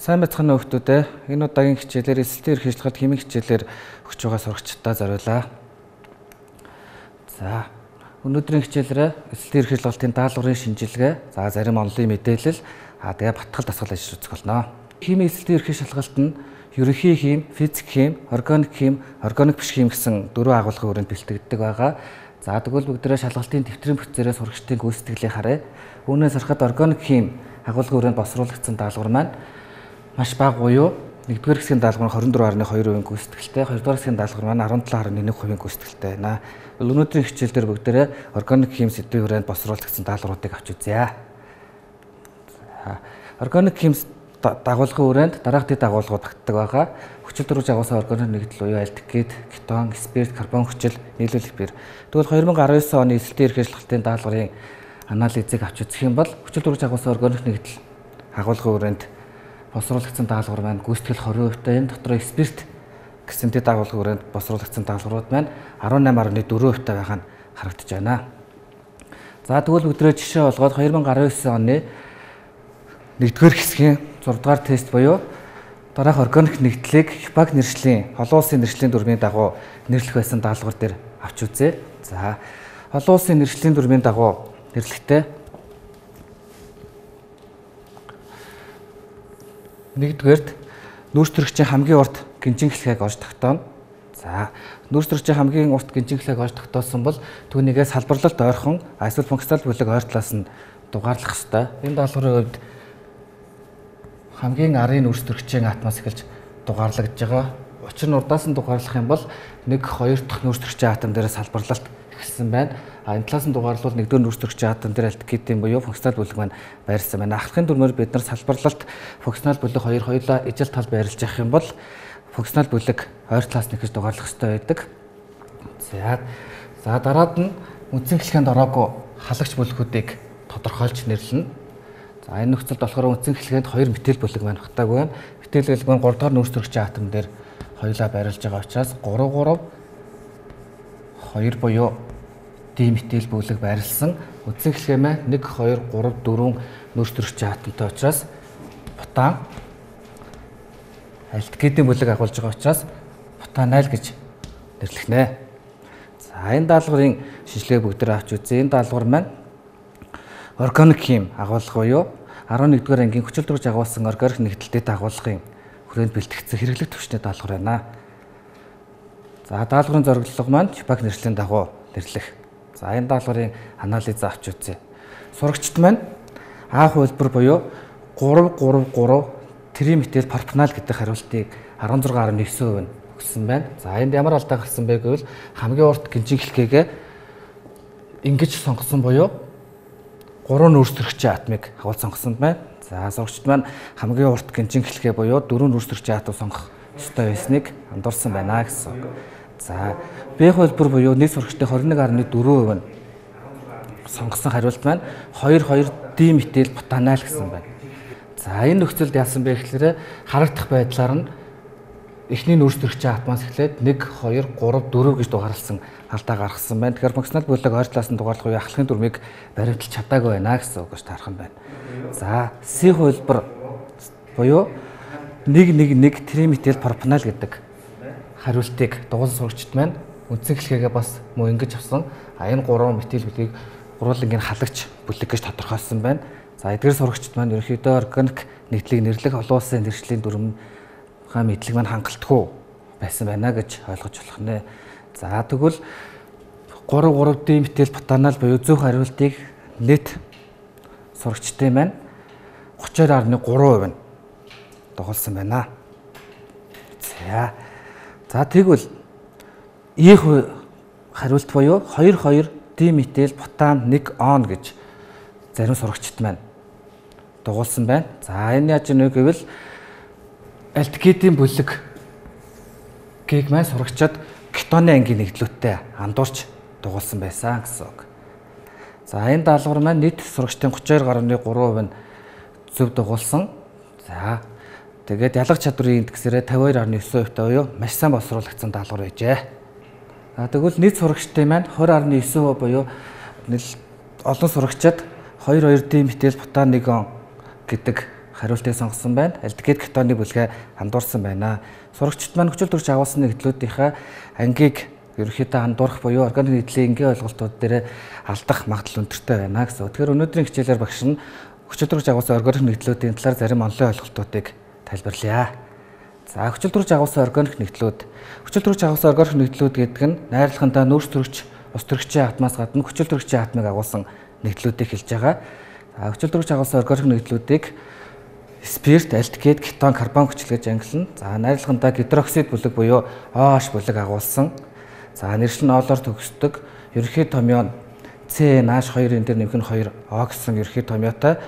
Сайн байцгаана уу хүмүүс ээ. Энэ удаагийн хичээлээр эсэлтийн эрх ажиллагаат хэмжээ хичээлээр өгч байгаа сурагчдаа зориулаа. За өнөөдрийн хичээлээр эсэлтийн эрх ажиллагаалтын даалгаврын шинжилгээ, за зарим онлын мэдээлэл, аа тэгээ батгал дасгал ажил үзэх болно. Химийн эсэлтийн эрх ажиллагаалт нь ерөнхий хим, физик хим, органик хим, органик биш хим гэсэн дөрвөн агуулгын хүрээнд бэлтгэгддэг байгаа. За тэгвэл бүгдээрээ шалгалтын дэвтрийн бүтцээрээ сурагчдын гүйцэтгэлийг харъя. Үүнээс харахад органик хим агуулгын хүрээнд босруулагдсан даалгавар маань маш бага буюу 1-р хэсгийн даалгавар 24.2% гүйцэтгэлтэй, 2-р хэсгийн даалгавар маань 17.1% гүйцэтгэлтэй байна. Өнөөдрийн хичээл дээр бүгдээрээ органик хим сэдвийн хүрээнд босруулагдсан даалгавруудыг авч үзье. Органик хим дагуулгын хүрээнд дараах дэд дагуулгууд багтдаг байгаа. Хүчил дөрвж агуулсан органик нэгдэл буюу альдегид, кетон, спирт, карбон хүчил нийлүүлэх бэр. Тэгвэл 2019 оны эсэлтийн эрх ажиллагаалтын даалгаврын анализыг авч үзэх юм бол хүчил дөрвж агуулсан органик нэгдэл агуулгын хүрээнд босруулагдсан даалгавар маань гүйцэтгэл 20% та энэ дотор спирт гэсэн дэд дагуулгын хүрээнд босруулагдсан даалгаврууд маань 18.4% та байх нь харагдаж байна. За тэгвэл өдрөө жишээ болгоод 2019 оны 1-р хэсгийн 6-р тест буюу дараах органик нэгдлийг хипаг нэршлийн олон улсын нэршлийн дүрмийн дагуу нэрлэх байсан даалгавар дээр авч үзье. За олон улсын нэршлийн дүрмийн дагуу нэрлэхдээ Нэгдүгээрт нүүрс төрөгчийн хамгийн урт гинжин хэлхийг олж тогтооно. За нүүрс төрөгчийн хамгийн урт гинжин хэлхийг олж тогтоосон бол түүнийгээ салбарлалт ойрхон эсвэл функционал бүлэг ойр талаас нь дугаарлах ёстой. Энэ даалгаврын хувьд хамгийн арын нүүрс төрөгчийн атмаас эхэлж дугаарлагдж байгаа. Учир нь урдаас нь дугаарлах юм бол 1 2 дахь нүүрс төрөгчийн атом дээрээ салбарлалт эхэлсэн байна. А энэ талаас нь дугаарлуул нэгдүгээр нүүрс төрөгчийн атом дээр альтгитийн буюу функционал бүлэг маань байрсан байна. Ахлахын дүрмээр бид нар салбарлалт функционал бүлэг хоёр хоёулаа ижил тал байрлаж явах юм бол функционал бүлэг ойр талаас нь ихэж дугаарлах хэрэгтэй байдаг. За за дараад нь үндсэн хэлхэнд ороогүй халагч бүлгүүдийг тодорхойлж нэрлэнэ. За энэ нөхцөлд болохоор үндсэн хэлхэнд хоёр мэтээл бүлэг маань багтаагүй байна. Мэтээл бүлэг маань 3 дахь нүүрс төрөгчийн атом дээр хоёулаа байрлаж байгаа учраас 3 3 2 буюу ди метил бүлэг байрлсан. Үндсэн хэлхэмээ 1 2 3 4 нөөц төрөгчийн атомтой учраас бутан альдгидийн бүлэг агуулж байгаа учраас бутанайл гэж нэрлэгнэ. За энэ даалгаврын шинжилгээ бүгдээр авч үзье. Энэ даалгавар маань органик хим агуулга буюу 11-р ангийн хүчил дурж агуулсан органик нэгдэлтэд агуулгын хүрээнд бэлтгэгдсэн хэрэглэх төвчний даалгавар байна. За даалгаврын зорилго маань Чипак нэршлийн дагуу нэрлэх За энэ даалгаврын анализ авч үзье. Сурагчд маань А хувилбар буюу 3 3 3 триметил пропанол гэдэг хариултыг 16.9% нь өгсөн байна. За энд ямар алдаа гарсан бэ гэвэл хамгийн урт гинжин хэлхээгээ ингэж сонгосон буюу 3 нүүрс төрөгчийн атомыг хавал сонгосон байна. За сурагчд маань хамгийн урт гинжин хэлхээ буюу 4 нүүрс төрөгчийн атом сонгох ёстой байсныг андуурсан байна гэсэн. За Б хувилбар буюу нийт сурагчдын 21.4% нь сонгосон хариулт маань 2,2 диметил бутанайл гэсэн байна. За энэ нөхцөлд яасан бэ гэхээр харагдах байдлаар нь эхний нөөц төрөгчийн атмаас эхлээд 1 2 3 4 гэж дугаарлсан алдаа гаргасан байна. Тэгэхээр функционал бүлэг ойр талаас нь дугаарлах үе ахлахын дүрмийг баримталж чадаагүй байна гэсэн үг таарах юм байна. За С хувилбар буюу 1 1 1 триметил пропанол гэдэг хариултыг дугуулсан сурагчид маань үндсэн хэлхээгээ бас муу ингэж авсан. А энэ гурван метил бүлгийг гурвангийн халагч бүлэг гэж тодорхойлсон байна. За эдгээр сурагчид маань ерөнхийдөө органик нэгдлийг нэрлэх олон улсын нэршлийн дүрм ха мэдлэг маань хангалтгүй байсан байна гэж ойлгож болох нэ. За тэгвэл 3 3 ди метил бутанал буюу зөв хариултыг нийт сурагчдын маань 32.3% нь дугуулсан байна. За За тэгвэл их хариулт буюу 22 диметил бутан 1 он гэж зарим сурагчид маань дугуулсан байна. За энэ яаж нэ гэвэл альдгидийн бүлэг гэг маань сурагчид кетоны ангийн нэгдлүүттэй андуурч дугуулсан байсан гэсэн үг. За энэ даалгавар маань нийт сурагчдын 32.3% нь зөв дугуулсан. За Тэгээд ялах чадварын индексээрээ 52.9% буюу маш сайн босруулагдсан даалгавар байжээ. А тэгвэл нийт сурагчдын маань 20.9% буюу олон сурагчид 2,2 д метил бутан 1 он гэдэг хариултыг сонгосон байна. Альдгид кетоны бүлгээ андуурсан байна. Сурагчид маань хүчил төрж агуулсан нэгдлүүдийнхаа ангийг ерөнхийдөө андуурах буюу органик нийтлийн энгийн ойлголтууд дээр алдах магадлал өндөртэй байна гэсэн. Тэгэхээр өнөөдрийн хичээлээр багш нь хүчил төрж агуулсан органик нэгдлүүдийн талаар зарим онлайн ойлголтуудыг тайлбарлая. За хүчил төрж агуулсан органик нэгдлүүд хүчил төрж агуулсан органик нэгдлүүд гэдэг нь найрлагандаа нөөц төрөгч ус төрөгчийн атмаас гадна хүчил төрөгчийн атмыг агуулсан нэгдлүүдийг хэлж байгаа. За хүчил төрөгч агуулсан органик нэгдлүүдийг спирт, альдгид, кетон, карбон хүчил гэж ангилна. За найрлагандаа гидроксид бүлэг буюу OH бүлэг агуулсан. За нэршил нь олоор төгсдөг. Ерөнхий томьёо CNH2-ын дээр нэмэх нь 2 O гэсэн ерөнхий томьёотой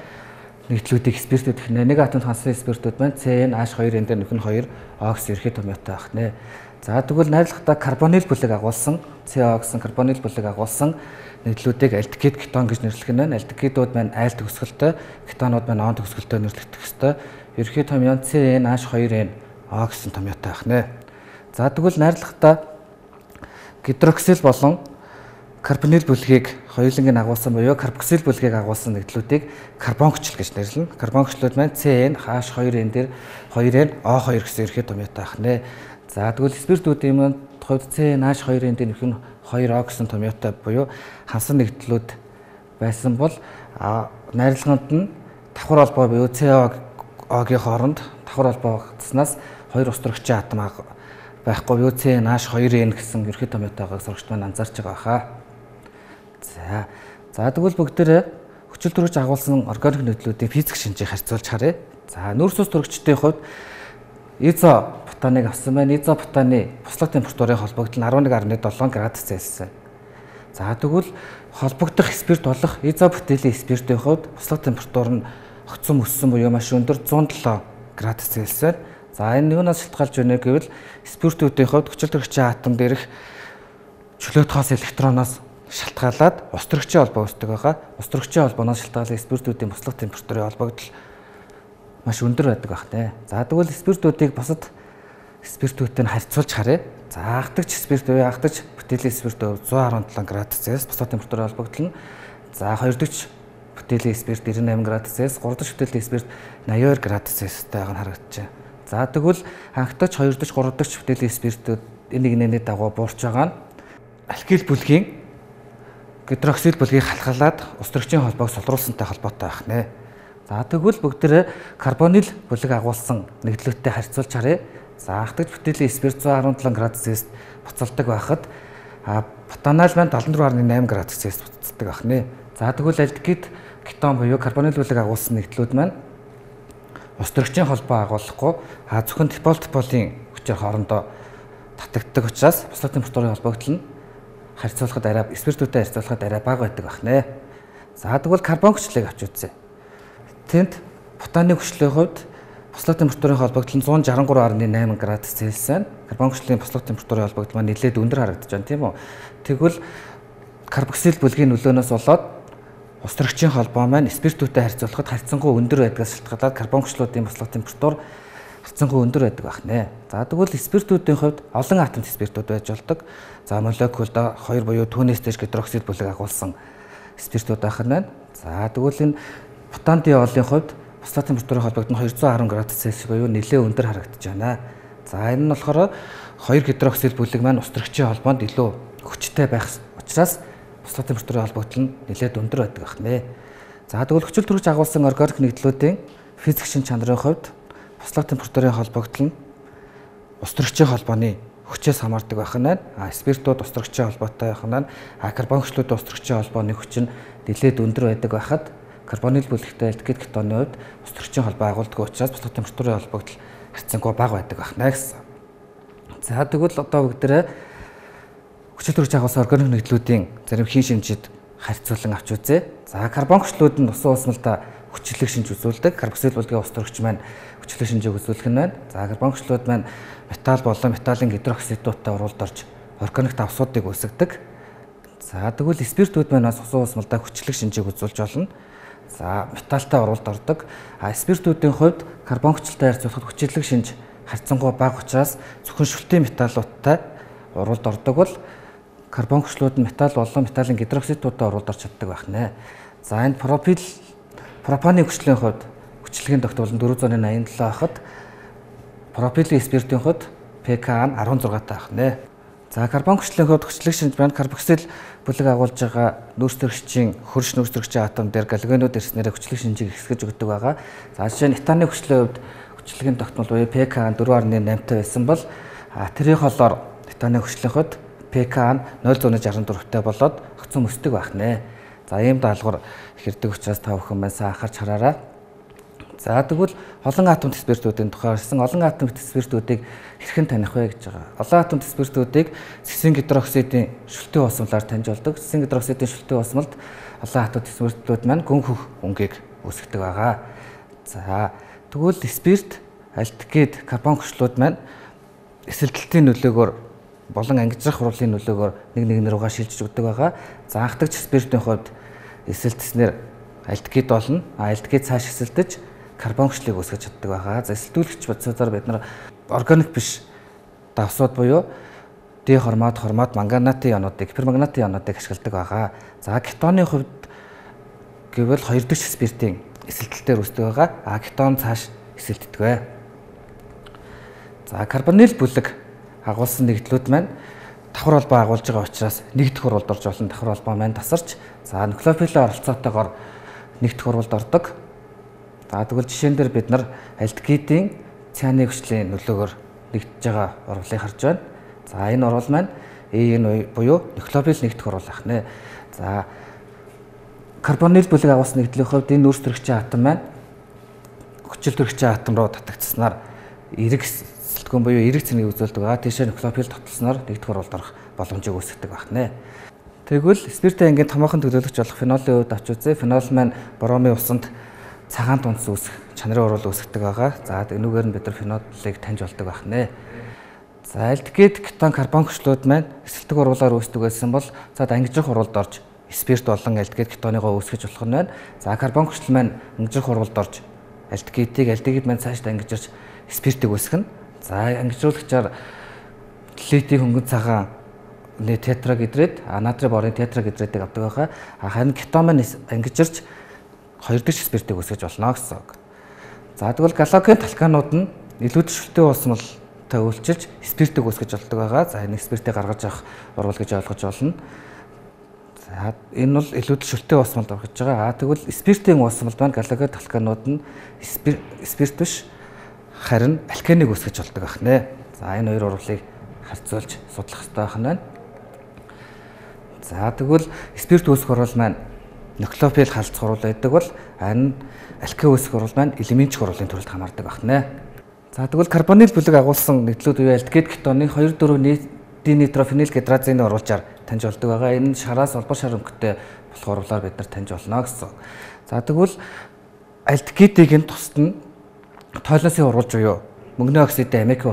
нэгдлүүдийг спиртүүд гэх нэг атомд хансан спиртүүд маань CNH2-ын дээр нөхөн 2 O гэсэн ерхий томьёотой байх нэ. За тэгвэл найрлагатаа карбонил бүлэг агуулсан CO гэсэн карбонил бүлэг агуулсан нэгдлүүдийг альдегид кетон гэж нэрлэх нь байна. Альдегидууд маань айл төгсгөлтэй, кетонууд маань он төгсгөлтэй нэрлэгдэх ёстой. Ерхий томьёо CNH2N O гэсэн томьёотой байх нэ. За тэгвэл найрлагатаа гидроксил болон карбонил бүлгийг хоёулангийн агуулсан буюу карбоксил бүлгийг агуулсан нэгдлүүдийг карбон хүчил гэж нэрлэнэ. Карбон хүчлүүд маань CN H2-ын дээр 2N O2 гэсэн ерхий томьёотой ах нэ. За тэгвэл спиртүүдийн маань хувьд CN H2-ын дээр нөх нь 2O гэсэн томьёотой буюу хансан нэгдлүүд байсан бол найрлаганд нь давхар холбоо буюу CO-гийн хооронд давхар холбоо багтснаас хоёр ус төрөгчийн атом байхгүй буюу CN H2N гэсэн ерхий томьёотойгоо сурагчд маань анзаарч байгаа хаа. За. За тэгвэл бүгдээрээ хүчил төрөж агуулсан органик нөтлүүдийн физик шинжийг харьцуулж харъя. За нүүрс ус төрөгчдийн хувьд изо бутаныг авсан байна. Изо бутаны буслах температурын холбогдол нь 11.7 градус Цельсиус. За тэгвэл холбогдох спирт болох изо бутилийн спиртийн хувьд буслах температур нь огцом өссөн буюу маш өндөр 107 градус Цельсиус. За энэ юунаас шалтгаалж байна гэвэл спиртүүдийн хувьд хүчил төрөгчийн атом дээрх чөлөөтгоос электроноос шалтгаалаад ус төрөгчийн холбоо үүсдэг байгаа. Ус төрөгчийн холбооноос шалтгаалсан спиртүүдийн буслах температурын холбогдол маш өндөр байдаг байх нэ. За тэгвэл спиртүүдийг бусад спиртүүдтэй харьцуулж харъя. За агтагч спирт буюу агтагч бүтээлийн спирт 117 градус Цельс буслах температурын холбогдол нь за хоёр дахь бүтээлийн спирт 98 градус Цельс, гурав дахь бүтээлийн спирт 82 градус Цельстэй байгаа нь харагдаж байна. За тэгвэл анхдагч, хоёр дахь, гурав дахь бүтээлийн спиртүүд энэ нэг нэний дагуу буурч байгаа нь алкил бүлгийн гидроксил бүлгийг халахлаад ус төрөгчийн холбоог солируулсантай холбоотой байх нэ. За тэгвэл бүгдээрээ карбонил бүлэг агуулсан нэгдлүүдтэй харьцуулж харъя. За ахтагч бүтээлийн спирт 117 градус Цельс буцалдаг байхад а бутанал маань 74.8 градус Цельс буцалдаг байх нэ. За тэгвэл альдгид кетон буюу карбонил бүлэг агуулсан нэгдлүүд маань ус төрөгчийн холбоо агуулахгүй а зөвхөн дипол диполийн хүчээр хоорондоо татагддаг учраас буслах температурын холбогдол нь харьцуулахад арай спиртүүдтэй харьцуулахад арай бага байдаг байх нэ. За тэгвэл карбон хүчлийг авч үзье. Тэнд бутаны хүчлийн хувьд буслах температурын холбогдол нь 163.8 градус Цельсиус байна. Карбон хүчлийн буслах температурын холбогдол маань нэлээд өндөр харагдаж байна тийм үү? Тэгвэл карбоксил бүлгийн нөлөөнөөс болоод ус төрөгчийн холбоо маань спиртүүдтэй харьцуулахад харьцангуй өндөр байдгаас шалтгаалаад карбон хүчлүүдийн буслах температур харьцангуй өндөр байдаг байх нэ. За тэгвэл спиртүүдийн хувьд олон атомт спиртүүд байж болдог. За молекулд 2 буюу түүнээс дэш гидроксид бүлэг агуулсан спиртүүд байх нь байна. За тэгвэл энэ бутандиолын хувьд буслах температурын холбогдол нь 210 градус Цельсиус буюу нэлээд өндөр харагдаж байна. За энэ нь болохоор 2 гидроксид бүлэг маань ус төрөгчийн холбоонд илүү хүчтэй байх учраас буслах температурын холбогдол нь нэлээд өндөр байдаг байх нэ. За тэгвэл хүчил төрөж агуулсан органик нэгдлүүдийн физик шин чанарын хувьд буслах температурын холбогдол нь ус төрөгчийн холбооны хүчээс хамаардаг байх нь а спиртууд ус төрөгчийн холбоотой байх нь а карбон хүчлүүд ус төрөгчийн холбооны хүч нь нэлээд өндөр байдаг байхад карбонил бүлэгтэй альдгид кетоны хувьд ус төрөгчийн холбоо агуулдаг учраас буслах температурын холбогдол харьцангуй бага байдаг байх нэ гэсэн. За тэгвэл одоо бүгдээрээ хүчил төрөж агуулсан органик нэгдлүүдийн зарим хийн шинжид харьцуулан авч үзье. За карбон хүчлүүд нь усан усмалда хүчлэг шинж үзүүлдэг. Карбоксил бүлгийн ус төрөгч маань хүчлэг шинжийг үзүүлэх нь байна. За карбончлууд маань металл болон металлын гидроксидуудтай уралд орж органик давсуудыг үүсгдэг. За тэгвэл спиртүүд маань бас усан усмалдаа хүчлэг шинжийг үзүүлж болно. За металлтай уралд ордог. А спиртүүдийн хувьд карбон хүчлэлтэй харьцуулахад хүчлэг шинж харьцангуй бага учраас зөвхөн шүлтийн металлуудтай уралд ордог бол карбон хүчлүүд нь металл болон металлын гидроксидуудтай уралд орж чаддаг байх нэ. За энэ пропил пропаны хүчлийн хувьд хүчлэгийн тогтвол нь 487 байхад пропилийн спиртийн хот ПК нь 16 таа байна. За карбон хүчлийн хот хүчлэг шинж байна. карбоксил бүлэг агуулж байгаа нөөцлөгчийн хөрш нөөцлөгчийн атом дээр галогенууд ирснээр хүчлэг шинжийг хэсгэж өгдөг байгаа. За жишээ нь этаны хүчлийн хувьд хүчлэгийн тогтмол буюу ПК 4.8 таа байсан бол тэрийн холоор этаны хүчлийн хот ПК нь 0.64 таа болоод огцон өсдөг байх нэ. За ийм даалгавар хэрдэг учраас та бүхэн маань анхаарч хараарай. За тэгвэл олон атомт спиртүүдийн тухай харсан олон атомт спиртүүдийг хэрхэн таних вэ гэж байгаа. Олон атомт спиртүүдийг цэцэн гидроксидын шүлтийн усмалаар таньж болдог. Цэцэн гидроксидын шүлтийн усмалд олон атомт спиртүүд маань гүн хөх өнгийг үүсгдэг байгаа. За тэгвэл спирт, альдгид, карбон хөшлүүд маань эсэлтэлтийн нөлөөгөөр болон ангижрах хурлын нөлөөгөөр нэг нэгнэр угаа шилжиж өгдөг байгаа. За анхдагч спиртийн хувьд эсэлтснэр альдгид болно. А альдгид цааш эсэлдэж карбон хүчлийг үүсгэж чаддаг байгаа. За эсэлтүүлэгч бодисоор бид нар органик биш давсууд буюу Д хормат, хормат, манганатын ионуудыг, гипермагнатын ионуудыг ашигладаг байгаа. За кетоны хувьд гэвэл хоёр дахь спиртийн эсэлтэлтээр үүсдэг байгаа. А кетон цааш эсэлтдэг бай. За карбонил бүлэг агуулсан нэгдлүүд маань давхар холбоо агуулж байгаа учраас нэгдэх уралд орж олон давхар холбоо маань тасарч за нуклеофилын оролцоотойгоор нэгдэх уралд ордог. За тэгвэл жишээн дээр бид нар альдгидийн цианы хүчлийн нөлөөгөөр нэгдэж байгаа урвалыг харж байна. За энэ урвал маань EN буюу нуклеофил нэгдэх урвал ах нэ. За карбонил бүлэг агуулсан нэгдлийн хувьд энэ нүүрс төрөгчийн атом маань хүчил төрөгчийн атом руу татагдсанаар эрэг сэлтгэн буюу эрэг цэнийг үзүүлдэг байгаа. Тийшээ нуклеофил таталснаар нэгдэх урвалд орох боломжийг үүсгдэг байх нэ. Тэгвэл спиртийн ангийн томоохон төлөөлөгч болох фенолын хувьд авч үзье. Фенол маань бромын усанд цагаан тунц үүсэх чанарын урвал үүсгдэг байгаа. За энүүгээр нь бид нар фенолыг таньж болдог байх нэ. За альдгид кетон карбон хөшлүүд маань эсэлтэг урвалаар үүсдэг байсан бол за ангижрах урвалд орж спирт болон альдгид кетоныгоо үүсгэж болох нь байна. За карбон хөшл маань ангижрах урвалд орж альдгидийг альдгид маань цааш ангижирч спиртийг үүсгэнэ. За ангижруулагчаар литий хөнгөн цагаан нэ тетрагидрид а натрий борын тетрагидридыг авдаг байгаа. Харин кетон маань ангижирч хоёр дахь спиртийг үүсгэж болно гэсэн үг. За тэгвэл галокен талканууд нь илүү төшөлтөө усмалтай үйлчилж спиртийг үүсгэж болдог байгаа. За энэ спиртийг гаргаж авах урвал гэж ойлгож болно. За энэ бол илүү төшөлтөө усмалд орж байгаа. А тэгвэл спиртийн усмалд маань галокен талканууд нь спирт биш харин алканыг үүсгэж болдог нэ. За энэ хоёр урвалыг харьцуулж судлах хэрэгтэй байх нь. За тэгвэл спирт үүсгэх урвал маань нуклеофил халдц хурал байдаг бол харин алкин үүсэх хурал маань элементч хурлын төрөлд хамаардаг байна. За тэгвэл карбонил бүлэг агуулсан нэгдлүүд үе альдгид кетоны 2 4 динитрофенил гидразины оруулжаар таньж болдог байгаа. Энэ шараас олбор шар өнгөтэй болох урлаар бид нар таньж болно гэсэн. За тэгвэл альдгидийг нь тусад нь тойлосын урулж буюу мөнгөний оксидын амик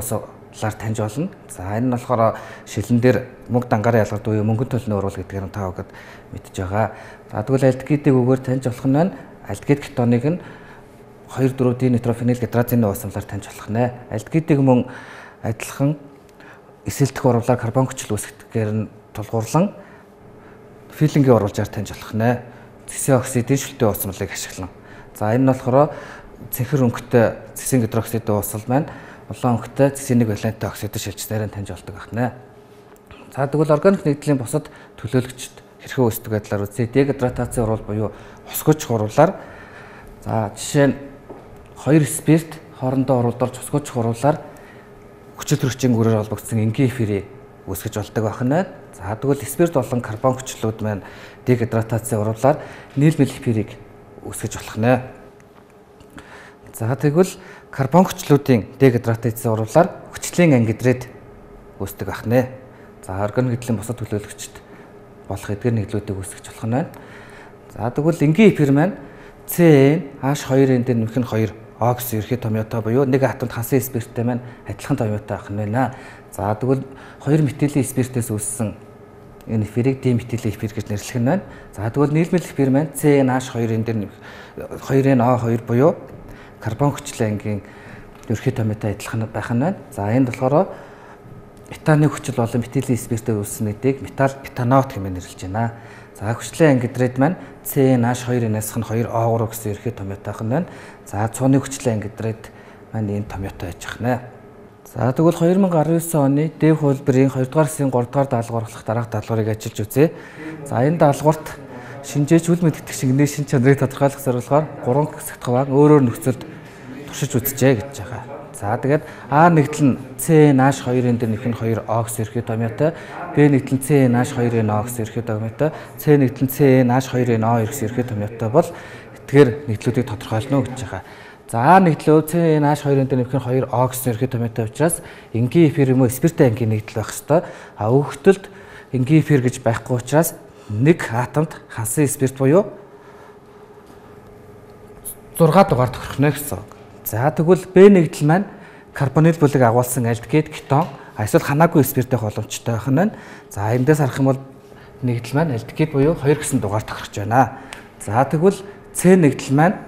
усаар таньж болно. За энэ нь болохоор шилэн дээр мөнгө дангаараа ялгард буюу мөнгөн төлний урвал гэдгээр нь та бүхэд мэдж байгаа. За тэгвэл альдгидийг өгөөр таньж болох нь байна. Альдгид кетоныг нь 2 4 динитрофенил гидразины усамлаар таньж болох нэ. Альдгидийг мөн адилхан эсэлдэх урвалаар карбон хүчил үүсгэхээр нь тулгуурлан филингийн урвалжаар таньж болох нэ. Цэсийн оксидын шүлтийн усамлыг ашиглан. За энэ нь болохоор цэнхэр өнгөтэй цэсийн гидроксидын усал маань улаан өнгөтэй цэсийн нэг валенттай оксидын шилжсээр нь таньж болдог байна. За тэгвэл органик нэгдлийн бусад төлөөлөгчд хэрхэн үүсдэг байдлаар үзье. Дегидратацийн урвал буюу усгож хуруулаар за жишээ нь хоёр спирт хоорондоо уралдуулж усгож хуруулаар хүчил төрөгчийн гүрээр холбогдсон энгийн эфирийг үүсгэж болдог байна. За тэгвэл спирт болон карбон хүчлүүд маань дегидратацийн урвалаар нийлмэл эфирийг үүсгэж болох нэ. За тэгвэл карбон хүчлүүдийн дегидратацийн урвалаар хүчлийн ангидрээд үүсдэг байх нэ. За органик гэдлийн бусад төлөөлөгчд болох эдгээр нэглүүдийг үүсгэж болох нь байна. За тэгвэл энгийн эфир маань CN H2-ын дээр нь 2 O гэсэн ерхий томьёотой буюу нэг атомд хансан спирттэй маань адилхан томьёотой байх нь байна. За тэгвэл 2 метилийн спиртээс үүссэн энэ эфирийг диметилийн эфир гэж нэрлэх нь байна. За тэгвэл нийлмэл эфир маань CNH2-ын дээр 2NO2 буюу карбон хүчлийн ангийн ерхий томьёотой адилхан байх нь байна. За энд болохоор метаны хүчил болон метилийн спиртээр үүссэн гэдгийг метал метанот хэмээн нэрлэж байна. За хүчлэн ангидрээд маань CNH2 насх нь 2O3 гэсэн ерхий томьёотойх нь байна. За цууны хүчлэн ангидрээд маань энэ томьёотой байж байна. За тэгвэл 2019 оны дэв хуулбарын 2 дугаар хэсгийн 3 дугаар даалгаварлах дараах даалгаврыг ажиллаж үзье. За энэ даалгаварт шинжээч үл мэддэг шингэний шин чанарыг тодорхойлох зорилгоор 3 хэсэгт хаваан өөрөөр нөхцөлд туршиж үзжээ гэж байгаа. За тэгээд А нэгдэл нь CNH2-ын дээр нь 2 окс ерхий томьёотой, Б нэгдэл нь CNH2-ын окс ерхий томьёотой, С нэгдэл нь CNH2-ын O ерхий томьёотой бол тэгэхээр нэгдлүүдийг тодорхойлно гэж байгаа. За нэгдлөө CNH2-ын дээр нь 2 окс ерхий томьёотой учраас энгийн эфир юм уу спиртэ ангийн нэгдэл байх хэвээр. А өгөхтөлд энгийн эфир гэж байхгүй учраас нэг атомд хансан спирт буюу 6 дугаар тохирох нэ гэсэн үг. За тэгвэл Б нэгдэл маань карбонил бүлэг агуулсан альдгид кетон эсвэл хамаагүй спиртэх боломжтой байх нь. За эндээс харах юм бол нэгдэл маань альдгид буюу 2 гэсэн дугаар тохирч байна. За тэгвэл С нэгдэл маань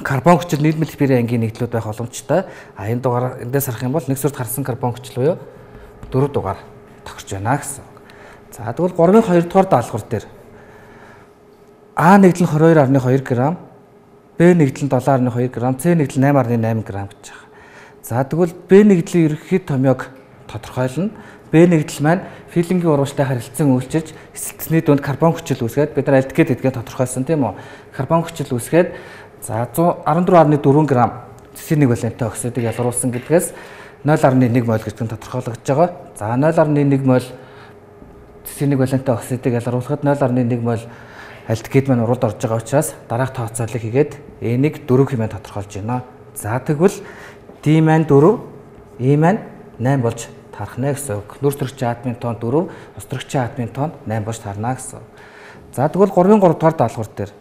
карбон хүчил нийлмэл хэврийн ангийн нэгдлүүд байх боломжтой. А энэ дугаар эндээс харах юм бол нэг сүрд харсан карбон хүчил буюу 4 дугаар тохирч байна гэсэн. За тэгвэл 3-2 дугаар даалгавар дээр А нэгдэл 22.2 г Б нэгдэл нь 7.2 г, С нэгдэл 8.8 г гэж байгаа. За тэгвэл Б нэгдлийн ерөнхий томьёог тодорхойлно. Б нэгдэл маань филингийн урагштай харилцан үйлчилж эсэлтсний дунд карбон хүчил үүсгээд бид нар альдгид эдгээ тодорхойлсон тийм үү? Карбон хүчил үүсгээд за 114.4 г цэсийн нэг валентай оксидыг ялгаруулсан гэдгээс 0.1 мол гэж тодорхойлогдож байгаа. За 0.1 мол цэсийн нэг валентай оксидыг ялгаруулахад 0.1 мол альдгид маань уралд орж байгаа учраас дараах тооцоолыг хийгээд Э1 4 хэмээн тодорхойлж байна. За тэгвэл D маань 4, E маань 8 болж тархна гэсэн үг. Нүрс төрөгчийн атомын тоон 4, ус төрөгчийн атомын тоон 8 болж тарна гэсэн. За тэгвэл 3-ын 3 дугаар даалгавар дээр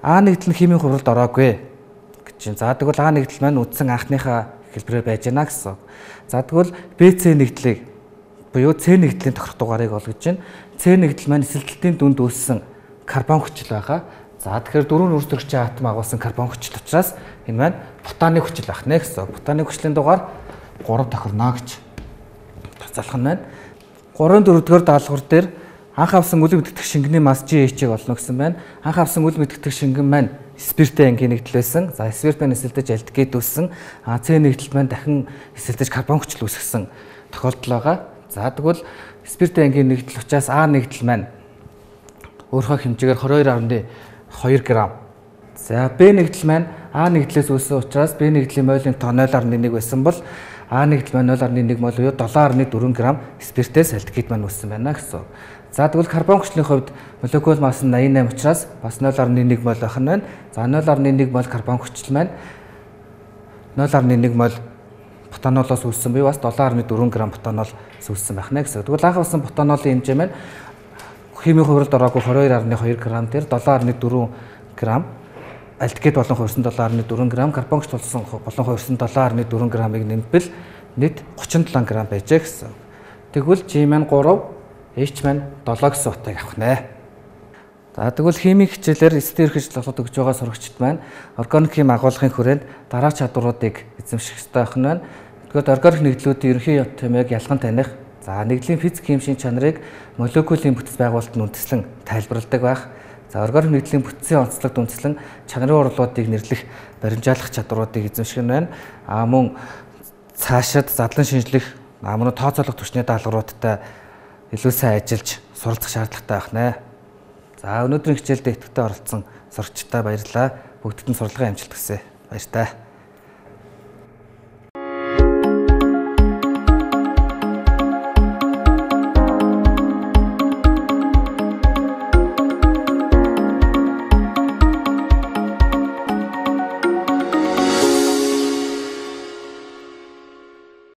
А нэгдэл нь химийн хуралд ороогүй гэж чинь. За тэгвэл А нэгдэл маань үдсэн анхныхаа хэлбэрээр байж гэнэ гэсэн. За тэгвэл BC нэгдлийг буюу С нэгдлийн тохирох дугаарыг олгож чинь. С нэгдэл маань эсэлтэлтийн дүнд үүссэн карбон хүчил байгаа. За тэгэхээр дөрөв нүрс төрөгчийн атом агуулсан карбон хүчил учраас энэ маань бутаны хүчил байх нэ гэсэн. Бутаны хүчлийн дугаар 3 тохирно гэж тацаалах нь байна. 3 4-р даалгавар дээр анх авсан үл мэдтгэх шингэний масс GH-ийг олно гэсэн байна. Анх авсан үл мэдтгэх шингэн маань спиртэ ангийн нэгдэл байсан. За спирт маань эсэлдэж альдгид үүссэн. А С нэгдэл маань дахин эсэлдэж карбон хүчил үүсгэсэн тохиолдол байгаа. За тэгвэл спиртэ ангийн нэгдэл учраас А нэгдэл маань өөрийнхөө хэмжээгээр 22.2 г. За Б нэгдэл маань А нэгдлээс үүссэн учраас Б нэгдлийн мойлын тоо 0.1 байсан бол А нэгдэл маань 0.1 мол буюу 7.4 г спиртээс альдгид маань үүссэн байна гэсэн. За тэгвэл карбон хүчлийн хувьд молекул масс нь 88 учраас бас 0.1 мол байх нь байна. За 0.1 мол карбон хүчил маань 0.1 мол бутанолоос үүссэн буюу бас 7.4 г бутанол үүссэн байх нэ гэсэн. Тэгвэл анх авсан бутанолын хэмжээ маань химийн хувиралд ороогүй 22.2 г дээр 7.4 г альдгид болон хувирсан 7.4 г карбон гч болсон болон хувирсан 7.4 г-ыг нэмбэл нийт 37 г байжээ гэсэн. Тэгвэл G маань 3, H маань 7 гэсэн утгыг авах нэ. За тэгвэл химийн хичээлээр эсдэр хэрэгжил олгод өгж байгаа сурагчид маань органик хим агуулгын хүрээнд дараах чадваруудыг эзэмших ёстой нь байна. Тэгвэл органик нэгдлүүдийн ерөнхий томьёог ялган таних За нэгдлийн физик хим шин чанарыг молекулын бүтэц байгуулалтанд үндэслэн тайлбарладаг байх. За органик нэгдлийн бүтцийн онцлогт үндэслэн чанарын урлуудыг нэрлэх баримжаалах чадваруудыг эзэмших нь байна. А мөн цаашид задлан шинжлэх а мөн тооцоолох түвшний даалгавруудтай илүү сайн ажиллаж суралцах шаардлагатай байх нэ. За өнөөдрийн хичээлд идэвхтэй оролцсон сурагчдаа баярлалаа. Бүгдд нь сурлагын амжилт хүсье. Баяр таа.